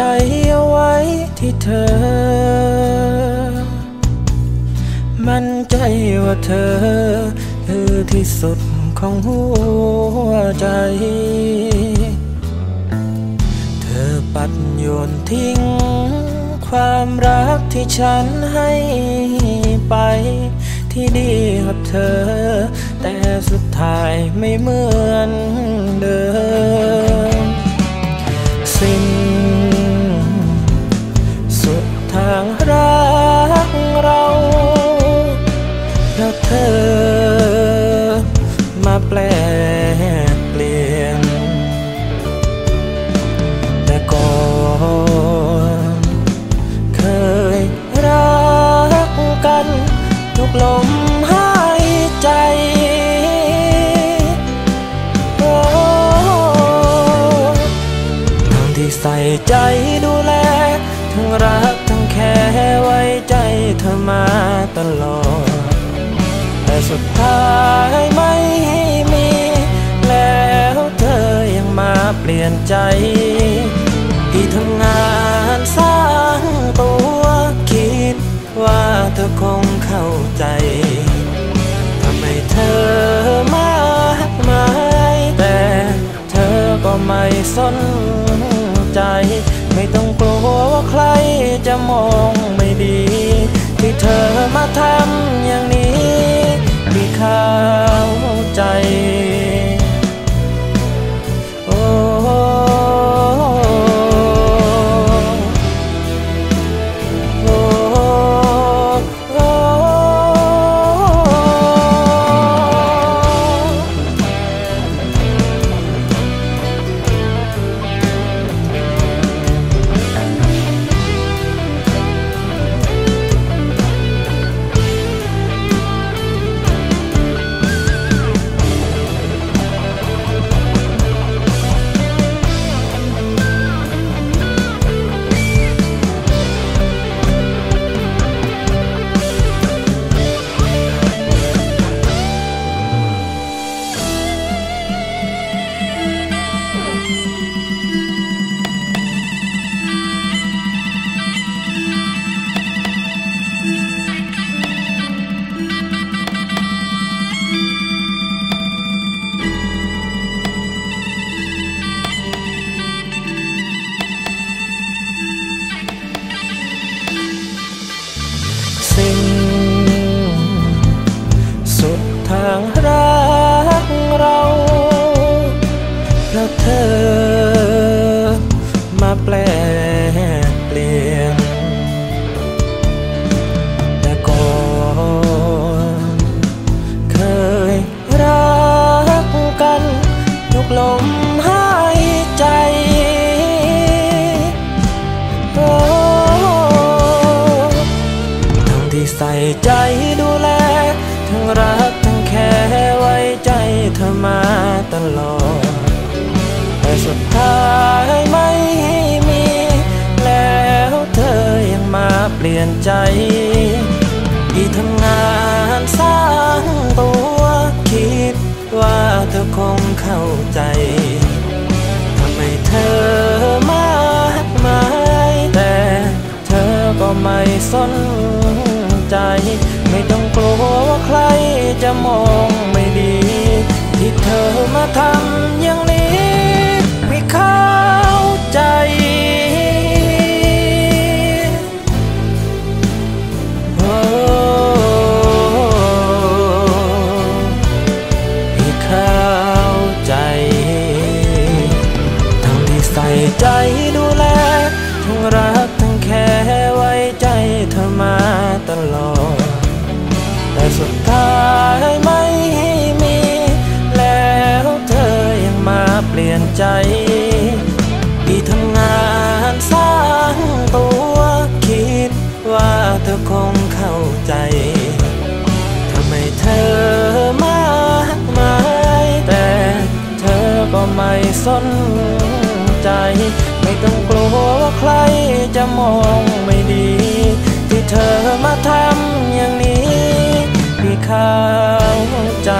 ใจเอาไว้ที่เธอ มั่นใจว่าเธอ คือที่สุดของหัวใจ เธอปัดโยนทิ้ง ความรักที่ฉันให้ไป ที่ดีกับเธอ แต่สุดท้ายไม่เหมือนเดิม ทุกลมหายใจโอ้ทั้งที่ใส่ใจดูแล ทั้งรักทั้งแค่ไว้ใจเธอมาตลอด แต่สุดท้ายไม่มี แล้วเธอยังมาเปลี่ยนใจ ที่ทำงาน ไม่สนใจ ไม่ต้องกลัวว่าใครจะมองไม่ ใส่ใจดูแล ทั้งรักทั้งแค่ไว้ใจเธอมาตลอด แต่สุดท้ายไม่มี แล้วเธอยังมาเปลี่ยนใจ ที่ทำงานสร้างตัวคิดว่าเธอคงเข้าใจทำไมเธอมากมายแต่เธอก็ไม่สน ไม่ต้องกลัวว่าใครจะมอง ยนใจที่ทำงานสร้างตัว คิดว่าเธอคงเข้าใจทำไมเธอมากมายแต่เธอก็ไม่สนใจ ไม่ต้องกลัวว่าใครจะมองไม่ดี ที่เธอมาทำอย่างนี้ พี่เข้าใจ